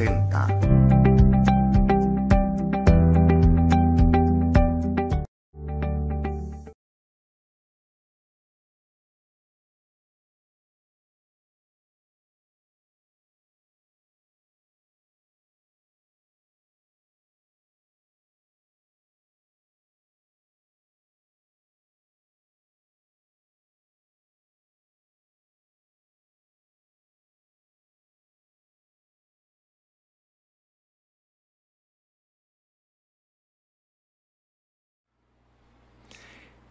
センター。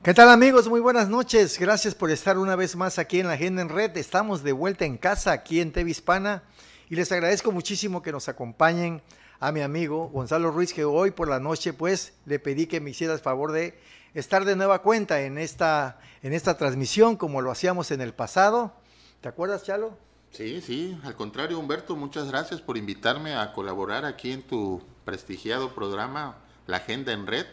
¿Qué tal amigos? Muy buenas noches. Gracias por estar una vez más aquí en la Agenda en Red. Estamos de vuelta en casa aquí en TV Hispana y les agradezco muchísimo que nos acompañen a mi amigo Gonzalo Ruiz que hoy por la noche pues le pedí que me hiciera el favor de estar de nueva cuenta en esta, en esta transmisión como lo hacíamos en el pasado. ¿Te acuerdas, Chalo? Sí, sí, al contrario, Humberto, muchas gracias por invitarme a colaborar aquí en tu prestigiado programa La Agenda en Red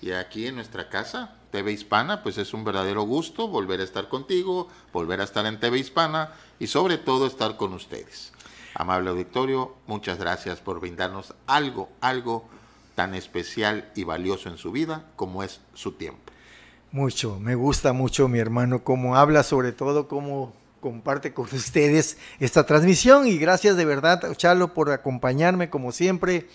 y aquí en nuestra casa, TV Hispana, pues es un verdadero gusto volver a estar contigo, volver a estar en TV Hispana y sobre todo estar con ustedes. Amable auditorio, muchas gracias por brindarnos algo, algo tan especial y valioso en su vida como es su tiempo. Mucho, me gusta mucho mi hermano cómo habla, sobre todo cómo comparte con ustedes esta transmisión y gracias de verdad, Chalo, por acompañarme como siempre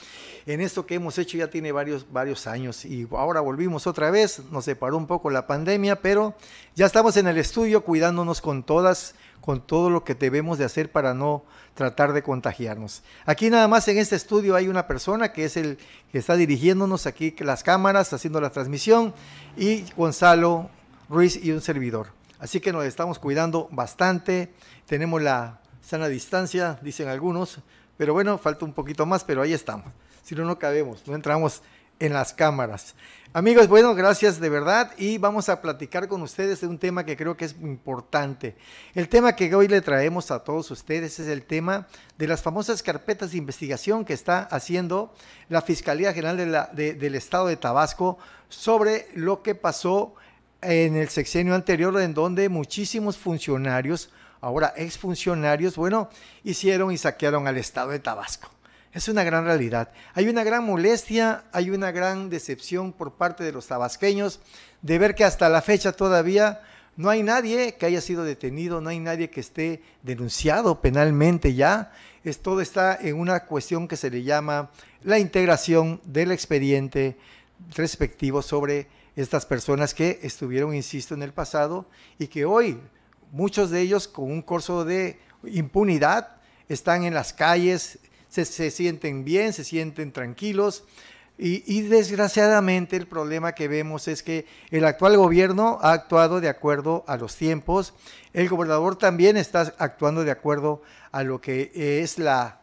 en esto que hemos hecho ya tiene varios, varios años y ahora volvimos otra vez, nos separó un poco la pandemia, pero ya estamos en el estudio cuidándonos con todas, con todo lo que debemos de hacer para no tratar de contagiarnos. Aquí nada más en este estudio hay una persona que es el que está dirigiéndonos aquí las cámaras, haciendo la transmisión y Gonzalo Ruiz y un servidor. Así que nos estamos cuidando bastante, tenemos la sana distancia, dicen algunos, pero bueno, falta un poquito más, pero ahí estamos si no, no cabemos, no entramos en las cámaras. Amigos, bueno, gracias de verdad y vamos a platicar con ustedes de un tema que creo que es importante. El tema que hoy le traemos a todos ustedes es el tema de las famosas carpetas de investigación que está haciendo la Fiscalía General del Estado de Tabasco sobre lo que pasó en el sexenio anterior en donde muchísimos funcionarios, ahora exfuncionarios, bueno, hicieron y saquearon al Estado de Tabasco. Es una gran realidad. Hay una gran molestia, hay una gran decepción por parte de los tabasqueños de ver que hasta la fecha todavía no hay nadie que haya sido detenido, no hay nadie que esté denunciado penalmente ya. Es, todo está en una cuestión que se le llama la integración del expediente respectivo sobre estas personas que estuvieron, insisto, en el pasado y que hoy muchos de ellos con un curso de impunidad están en las calles, se, sienten bien, se sienten tranquilos. Y, desgraciadamente el problema que vemos es que el actual gobierno ha actuado de acuerdo a los tiempos, el gobernador también está actuando de acuerdo a lo que es la,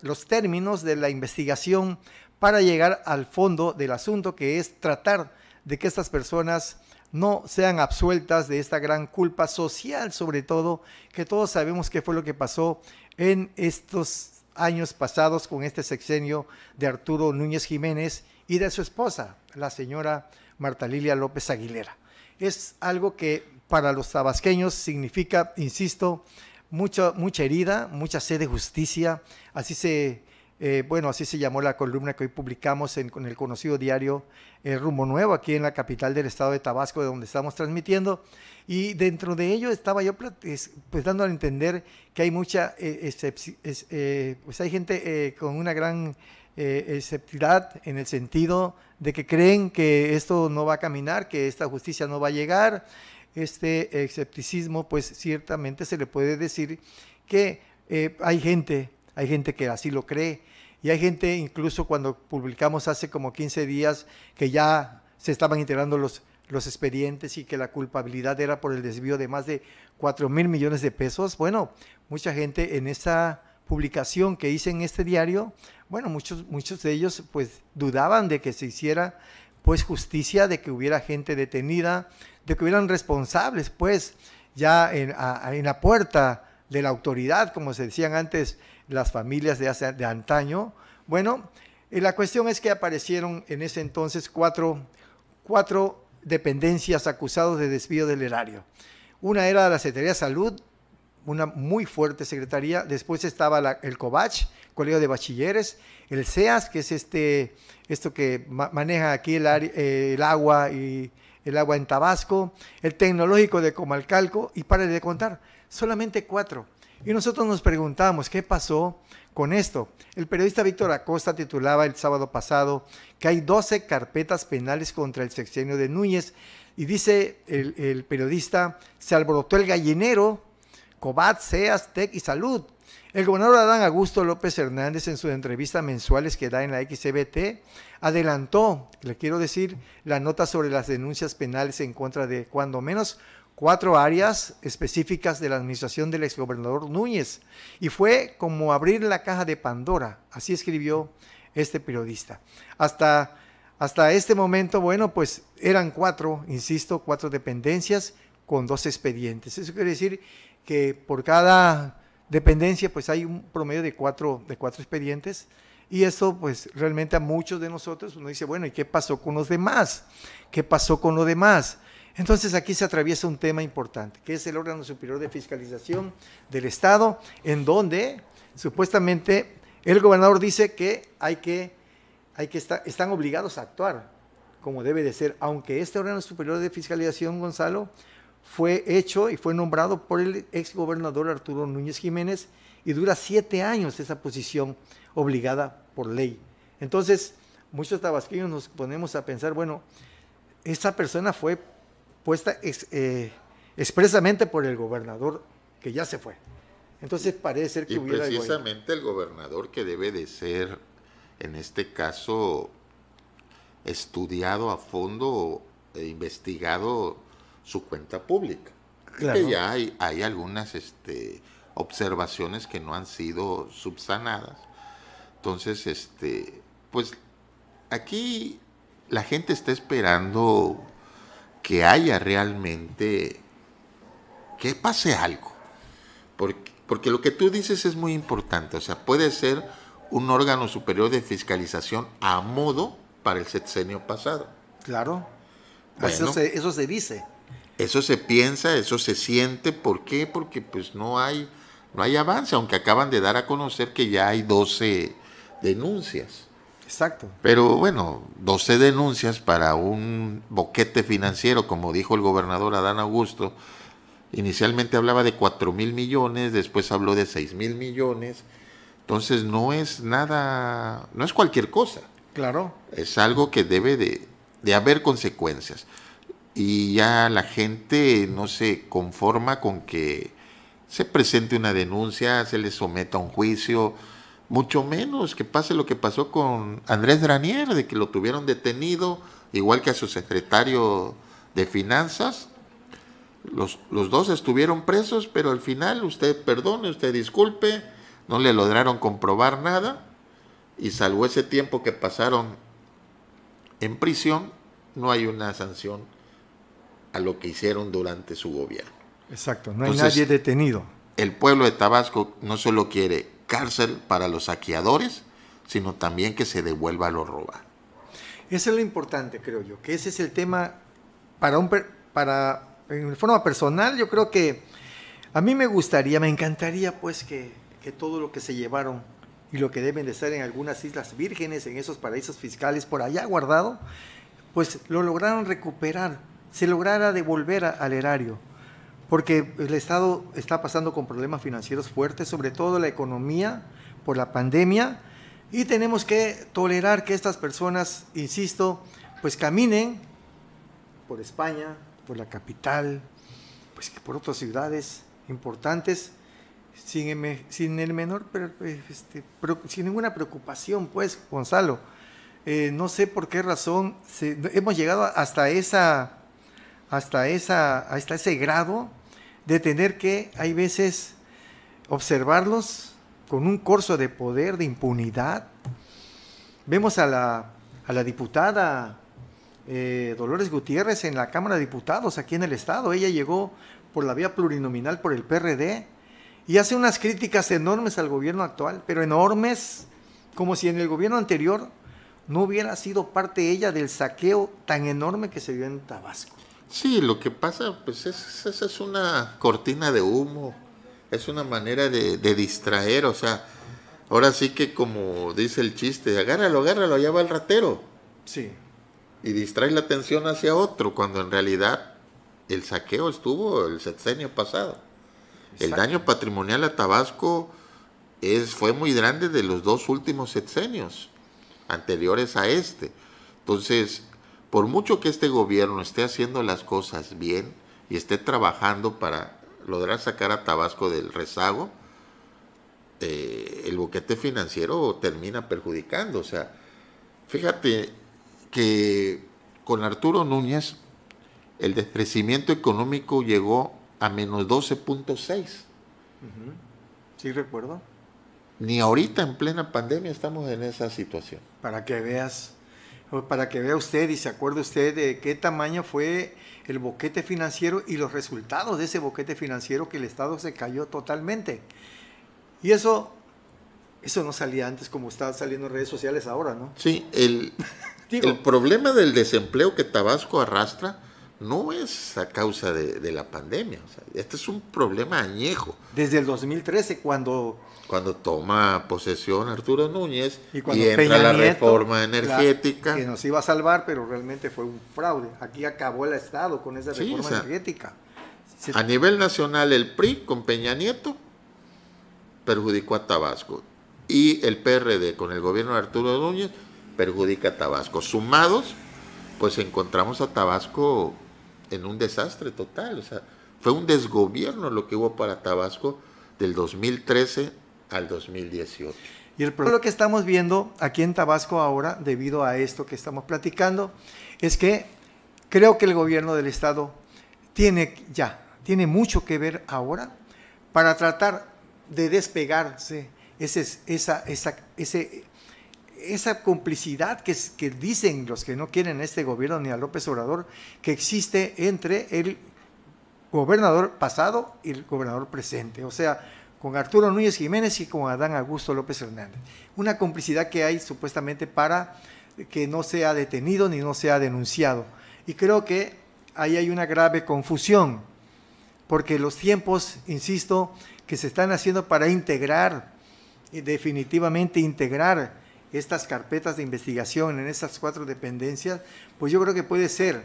los términos de la investigación para llegar al fondo del asunto, que es tratar de que estas personas no sean absueltas de esta gran culpa social, sobre todo, que todos sabemos qué fue lo que pasó en estos años pasados con este sexenio de Arturo Núñez Jiménez y de su esposa, la señora Marta Lilia López Aguilera. Es algo que para los tabasqueños significa, insisto, mucha, mucha herida, mucha sed de justicia. Así se, eh, bueno, así se llamó la columna que hoy publicamos en, el conocido diario eh, Rumbo Nuevo, aquí en la capital del estado de Tabasco, de donde estamos transmitiendo. Y dentro de ello estaba yo pues dando a entender que hay mucha, eh, eh, pues hay gente con una gran escepticidad en el sentido de que creen que esto no va a caminar, que esta justicia no va a llegar. Este escepticismo, pues ciertamente se le puede decir que hay gente, hay gente que así lo cree. Y hay gente, incluso cuando publicamos hace como 15 días, que ya se estaban integrando los los expedientes y que la culpabilidad era por el desvío de más de 4 mil millones de pesos. Bueno, mucha gente en esa publicación que hice en este diario, bueno, muchos, muchos de ellos pues dudaban de que se hiciera pues justicia, de que hubiera gente detenida, de que hubieran responsables pues ya en, la puerta de la autoridad, como se decían antes las familias de, hace, de antaño. Bueno, eh, la cuestión es que aparecieron en ese entonces cuatro, cuatro dependencias acusados de desvío del erario. Una era la Secretaría de Salud, una muy fuerte secretaría, después estaba el COVACH, Colegio de Bachilleres, el CEAS, que es este, esto que maneja aquí el, el agua y el agua en Tabasco, el Tecnológico de Comalcalco, y para de contar, solamente cuatro. Y nosotros nos preguntamos, ¿qué pasó con esto? El periodista Víctor Acosta titulaba el sábado pasado que hay 12 carpetas penales contra el sexenio de Núñez, y dice el, periodista, se alborotó el gallinero, Cobat, SEAS, TEC y Salud. El gobernador Adán Augusto López Hernández en su entrevista mensuales que da en la XBT adelantó, le quiero decir, la nota sobre las denuncias penales en contra de cuando menos cuatro áreas específicas de la administración del exgobernador Núñez. Y fue como abrir la caja de Pandora, así escribió este periodista. Hasta, hasta este momento, bueno, pues eran cuatro, insisto, cuatro dependencias con dos expedientes. Eso quiere decir que por cada dependencia, pues hay un promedio de cuatro, de cuatro expedientes. Y eso, pues realmente a muchos de nosotros uno dice, bueno, ¿y qué pasó con los demás? ¿Qué pasó con lo demás? Entonces aquí se atraviesa un tema importante, que es el órgano superior de fiscalización del Estado, en donde supuestamente el gobernador dice que hay que, hay que estar, están obligados a actuar como debe de ser, aunque este órgano superior de fiscalización, Gonzalo, fue hecho y fue nombrado por el ex gobernador Arturo Núñez Jiménez y dura siete años esa posición obligada por ley. Entonces, muchos tabasqueños nos ponemos a pensar, bueno, esa persona fue puesta eh, expresamente por el gobernador que ya se fue. Entonces parece ser que y hubiera... Precisamente el gobernador que debe de ser, en este caso, estudiado a fondo e investigado su cuenta pública. Que ya hay, hay algunas este, observaciones que no han sido subsanadas. Entonces, este, pues aquí la gente está esperando que haya realmente, que pase algo. Porque, porque lo que tú dices es muy importante. O sea, puede ser un órgano superior de fiscalización a modo para el sexenio pasado. Claro. eso, eso se dice. Eso se piensa, eso se siente. ¿Por qué? Porque pues no hay, no hay avance, aunque acaban de dar a conocer que ya hay 12 denuncias. Exacto. Pero bueno, 12 denuncias para un boquete financiero, como dijo el gobernador Adán Augusto. Inicialmente hablaba de 4 mil millones, después habló de 6 mil millones. Entonces no es nada, no es cualquier cosa. Claro. Es algo que debe de, de haber consecuencias y ya la gente no se conforma con que se presente una denuncia, se le someta a un juicio, mucho menos que pase lo que pasó con Andrés Dranier, de que lo tuvieron detenido, igual que a su secretario de Finanzas. Los, los dos estuvieron presos, pero al final usted perdone, usted disculpe, no le lograron comprobar nada y salvo ese tiempo que pasaron en prisión, no hay una sanción a lo que hicieron durante su gobierno. Exacto, no hay nadie detenido. El pueblo de Tabasco no solo quiere cárcel para los saqueadores, sino también que se devuelva lo robado. Eso es lo importante, creo yo, que ese es el tema para un para en forma personal, yo creo que a mí me gustaría, me encantaría pues que, que todo lo que se llevaron y lo que deben de estar en algunas islas vírgenes, en esos paraísos fiscales por allá guardado, pues lo lograron recuperar se lograra devolver al erario, porque el Estado está pasando con problemas financieros fuertes, sobre todo la economía por la pandemia, y tenemos que tolerar que estas personas, insisto, pues caminen por España, por la capital, pues por otras ciudades importantes, sin, el menor, este, sin ninguna preocupación, pues, Gonzalo. Eh, no sé por qué razón hemos llegado hasta esa hasta, esa, hasta ese grado de tener que, hay veces, observarlos con un curso de poder, de impunidad. Vemos a la, a la diputada eh, Dolores Gutiérrez en la Cámara de Diputados aquí en el Estado. Ella llegó por la vía plurinominal por el PRD y hace unas críticas enormes al gobierno actual, pero enormes, como si en el gobierno anterior no hubiera sido parte ella del saqueo tan enorme que se dio en Tabasco. Sí, lo que pasa, pues es, esa es una cortina de humo, es una manera de, distraer, o sea, Ahora sí que como dice el chiste, agárralo, agárralo, allá va el ratero. Sí. Y distrae la atención hacia otro, cuando en realidad el saqueo estuvo el sexenio pasado. El daño patrimonial a Tabasco es, fue muy grande de los dos últimos sexenios anteriores a este. Entonces, por mucho que este gobierno esté haciendo las cosas bien y esté trabajando para lograr sacar a Tabasco del rezago, eh, el boquete financiero termina perjudicando. O sea, fíjate que con Arturo Núñez el decrecimiento económico llegó a menos 12.6. Sí, recuerdo. Ni ahorita en plena pandemia estamos en esa situación. Para que veas, para que vea usted y se acuerde usted de qué tamaño fue el boquete financiero y los resultados de ese boquete financiero que el Estado se cayó totalmente. Y eso, eso no salía antes como está saliendo en redes sociales ahora, ¿no? Sí, el, el problema del desempleo que Tabasco arrastra no es a causa de, la pandemia. este es un problema añejo. Desde el 2013, cuando... Cuando toma posesión Arturo Núñez y, entra la reforma energética. que nos iba a salvar, pero realmente fue un fraude. Aquí acabó el Estado con esa reforma energética. A nivel nacional, el PRI con Peña Nieto perjudicó a Tabasco. Y el PRD con el gobierno de Arturo Núñez perjudica a Tabasco. Sumados, pues encontramos a Tabasco en un desastre total. O sea, fue un desgobierno lo que hubo para Tabasco del 2013 al 2018. Y el problema que estamos viendo aquí en Tabasco ahora, debido a esto que estamos platicando, es que creo que el gobierno del estado tiene ya, tiene mucho que ver ahora para tratar de despegarse ese, esa, esa, ese, esa complicidad que, que dicen los que no quieren este gobierno ni a López Obrador, que existe entre el gobernador pasado y el gobernador presente, o sea, con Arturo Núñez Jiménez y con Adán Augusto López Hernández. Una complicidad que hay supuestamente para que no sea detenido ni no sea denunciado. Y creo que ahí hay una grave confusión, porque los tiempos, insisto, que se están haciendo para integrar, definitivamente integrar estas carpetas de investigación en estas cuatro dependencias, pues yo creo que puede ser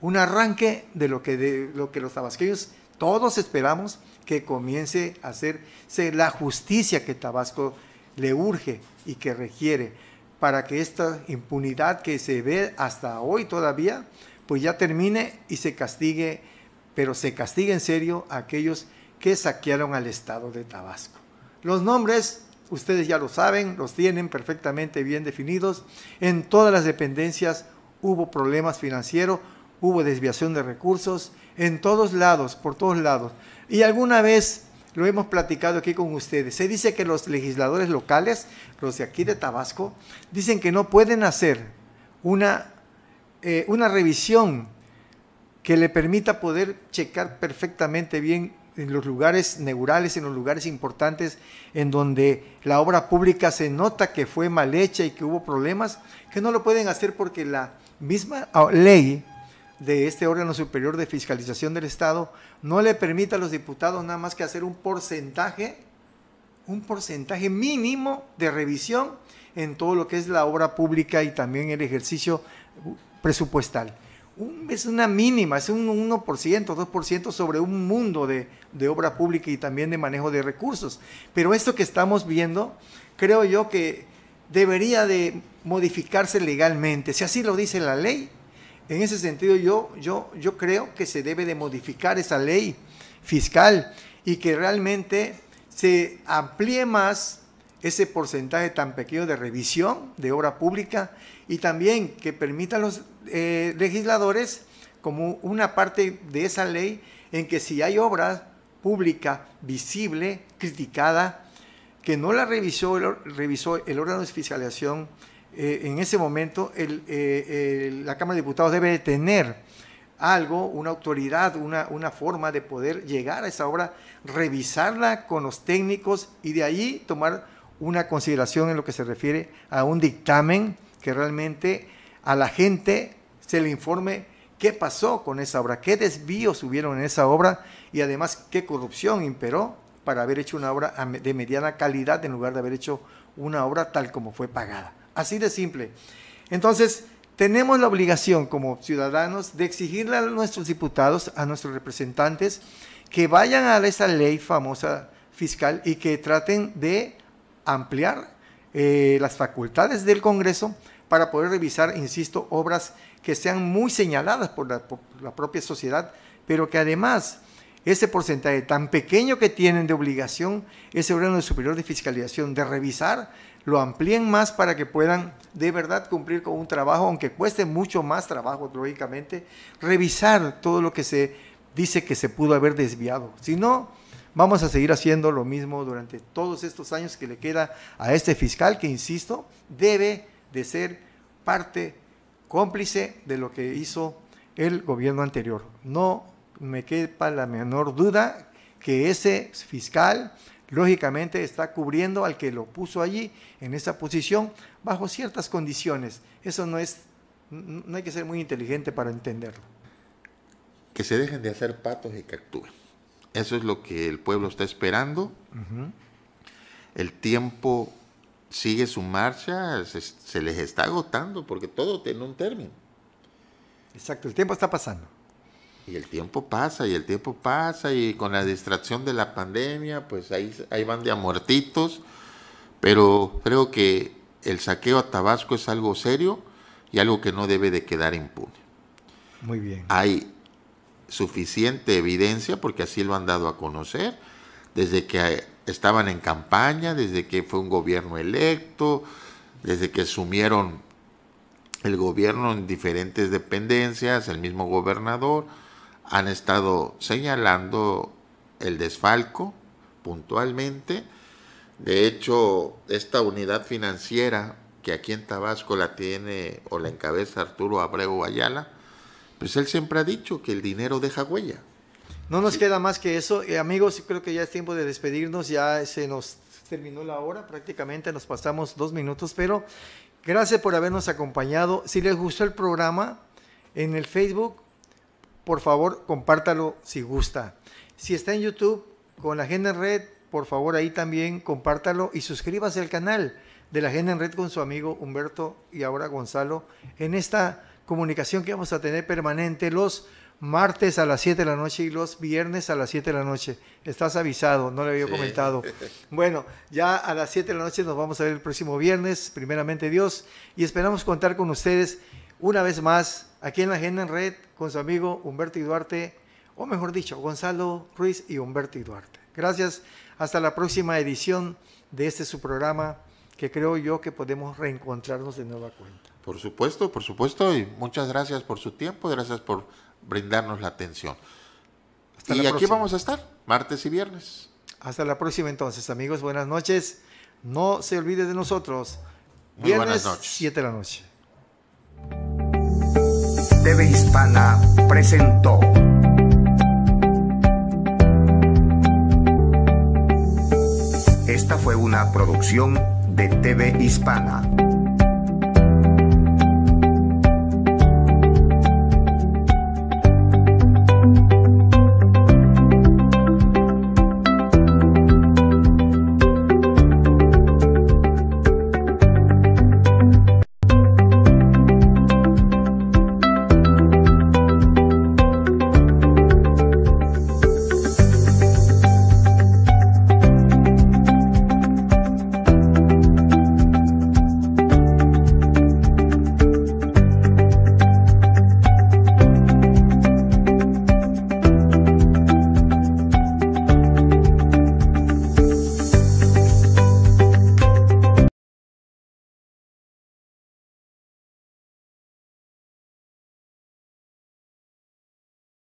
un arranque de lo que, de, lo que los tabasqueños todos esperamos que comience a hacerse la justicia que Tabasco le urge y que requiere para que esta impunidad que se ve hasta hoy todavía, pues ya termine y se castigue, pero se castigue en serio a aquellos que saquearon al estado de Tabasco. Los nombres ustedes ya lo saben, los tienen perfectamente bien definidos. En todas las dependencias hubo problemas financieros, hubo desviación de recursos, en todos lados, por todos lados. Y alguna vez lo hemos platicado aquí con ustedes. Se dice que los legisladores locales, los de aquí de Tabasco, dicen que no pueden hacer una, eh, una revisión que le permita poder checar perfectamente bien en los lugares neurales, en los lugares importantes en donde la obra pública se nota que fue mal hecha y que hubo problemas, que no lo pueden hacer porque la misma ah, ley de este órgano superior de fiscalización del Estado no le permite a los diputados nada más que hacer un porcentaje, un porcentaje mínimo de revisión en todo lo que es la obra pública y también el ejercicio presupuestal es una mínima, es un 1%, 2% sobre un mundo de, obra pública y también de manejo de recursos. Pero esto que estamos viendo, creo yo que debería de modificarse legalmente, si así lo dice la ley. En ese sentido, yo, yo, yo creo que se debe de modificar esa ley fiscal y que realmente se amplíe más ese porcentaje tan pequeño de revisión de obra pública y también que permita a los eh, legisladores como una parte de esa ley en que si hay obra pública visible, criticada, que no la revisó el, revisó el órgano de fiscalización, eh, en ese momento eh, la Cámara de Diputados debe tener algo, una autoridad, una, una forma de poder llegar a esa obra, revisarla con los técnicos y de allí tomar una consideración en lo que se refiere a un dictamen que realmente a la gente se le informe qué pasó con esa obra, qué desvíos hubieron en esa obra y además qué corrupción imperó para haber hecho una obra de mediana calidad en lugar de haber hecho una obra tal como fue pagada. Así de simple. Entonces, tenemos la obligación como ciudadanos de exigirle a nuestros diputados, a nuestros representantes, que vayan a esa ley famosa fiscal y que traten de ampliar eh, las facultades del Congreso para poder revisar, insisto, obras que sean muy señaladas por la, propia sociedad, pero que además ese porcentaje tan pequeño que tienen de obligación ese órgano superior de fiscalización de revisar, lo amplíen más para que puedan de verdad cumplir con un trabajo, aunque cueste mucho más trabajo, lógicamente, revisar todo lo que se dice que se pudo haber desviado. Si no, vamos a seguir haciendo lo mismo durante todos estos años que le queda a este fiscal que, insisto, debe de ser parte cómplice de lo que hizo el gobierno anterior. No me quepa la menor duda que ese fiscal lógicamente está cubriendo al que lo puso allí en esa posición bajo ciertas condiciones. Eso no es, no hay que ser muy inteligente para entenderlo. Que se dejen de hacer patos y que actúen. Eso es lo que el pueblo está esperando. El tiempo sigue su marcha, se, se les está agotando porque todo tiene un término. Exacto, el tiempo está pasando. Y el tiempo pasa, y el tiempo pasa, y con la distracción de la pandemia, pues ahí, ahí van de a muertitos. Pero creo que el saqueo a Tabasco es algo serio y algo que no debe de quedar impune. Muy bien. Hay suficiente evidencia, porque así lo han dado a conocer, desde que estaban en campaña, desde que fue un gobierno electo, desde que asumieron el gobierno en diferentes dependencias, el mismo gobernador han estado señalando el desfalco puntualmente. De hecho, esta unidad financiera que aquí en Tabasco la tiene o la encabeza Arturo Abreu Ayala, pues él siempre ha dicho que el dinero deja huella. No nos queda más que eso. Eh, amigos, creo que ya es tiempo de despedirnos. Ya se nos terminó la hora, prácticamente nos pasamos dos minutos, pero gracias por habernos acompañado. Si les gustó el programa, en el Facebook por favor, compártalo si gusta. Si está en YouTube con la Agenda en Red, por favor ahí también compártalo y suscríbase al canal de la Agenda en Red con su amigo Humberto y ahora Gonzalo en esta comunicación que vamos a tener permanente los martes a las 7 de la noche y los viernes a las 7 de la noche. Estás avisado, no le había comentado. Bueno, ya a las 7 de la noche nos vamos a ver el próximo viernes, primeramente Dios, y esperamos contar con ustedes una vez más aquí en la Agenda en Red con su amigo Humberto y Duarte, o mejor dicho, Gonzalo Ruiz y Humberto y Duarte. Gracias, hasta la próxima edición de este su programa que creo yo que podemos reencontrarnos de nueva cuenta. Por supuesto, por supuesto, y muchas gracias por su tiempo, gracias por brindarnos la atención. y aquí vamos a estar, martes y viernes. Hasta la próxima entonces, amigos, buenas noches. No se olvide de nosotros. viernes, 7 de la noche. TV Hispana presentó. Esta fue una producción de TV Hispana.